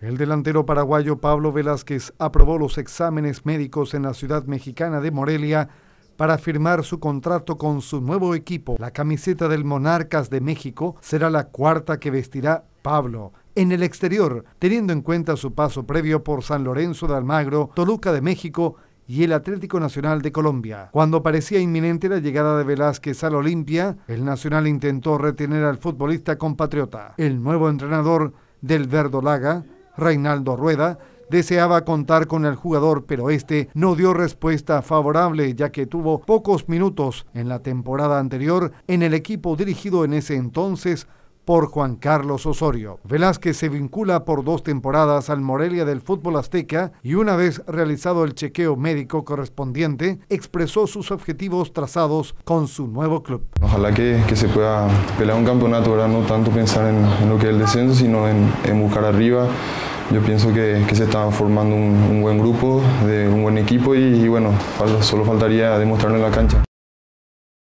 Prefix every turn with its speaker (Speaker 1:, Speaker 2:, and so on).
Speaker 1: El delantero paraguayo Pablo Velázquez aprobó los exámenes médicos en la ciudad mexicana de Morelia para firmar su contrato con su nuevo equipo. La camiseta del Monarcas de México será la cuarta que vestirá Pablo en el exterior, teniendo en cuenta su paso previo por San Lorenzo de Almagro, Toluca de México y el Atlético Nacional de Colombia. Cuando parecía inminente la llegada de Velázquez al Olimpia, el Nacional intentó retener al futbolista compatriota. El nuevo entrenador del Verdolaga Reinaldo Rueda, deseaba contar con el jugador, pero este no dio respuesta favorable ya que tuvo pocos minutos en la temporada anterior en el equipo dirigido en ese entonces por Juan Carlos Osorio. Velázquez se vincula por dos temporadas al Morelia del fútbol azteca y una vez realizado el chequeo médico correspondiente, expresó sus objetivos trazados con su nuevo club.
Speaker 2: Ojalá que, se pueda pelear un campeonato, ¿verdad? no tanto pensar en, lo que es el descenso, sino en, buscar arriba. Yo pienso que, se está formando un, buen grupo, de un buen equipo y, y bueno, solo faltaría demostrarlo en la cancha.